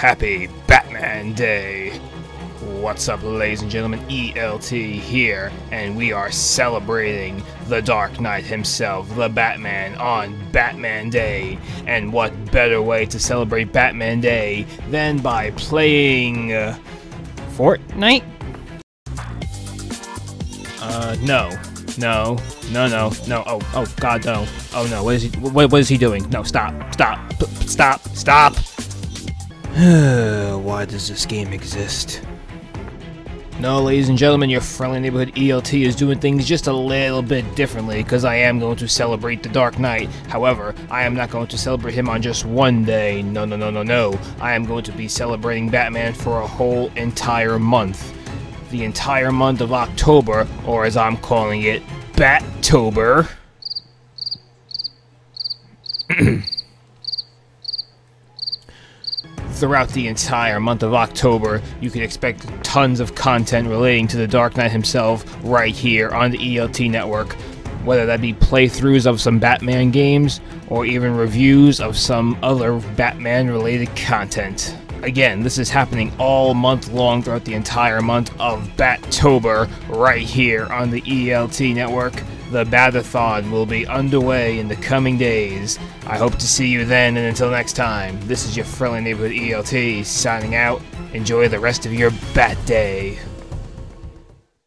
Happy Batman Day! What's up, ladies and gentlemen? ELT here, and we are celebrating the Dark Knight himself, the Batman, on Batman Day. And what better way to celebrate Batman Day than by playing. Uh, Fortnite? Uh, no. No. No, no, no. Oh, oh, God, no. Oh, no. What is he? What, what is he doing? No, stop. Stop. Stop. Stop. Why does this game exist? No, ladies and gentlemen, your friendly neighborhood ELT is doing things just a little bit differently because I am going to celebrate the Dark Knight. However, I am not going to celebrate him on just one day. No, no, no, no, no. I am going to be celebrating Batman for a whole entire month. The entire month of October, or as I'm calling it, Battober. throughout the entire month of October, you can expect tons of content relating to the Dark Knight himself right here on the ELT network. Whether that be playthroughs of some Batman games, or even reviews of some other Batman related content. Again, this is happening all month long throughout the entire month of Battober right here on the ELT network. The Batathon will be underway in the coming days. I hope to see you then, and until next time, this is your friendly neighborhood ELT signing out. Enjoy the rest of your Bat Day.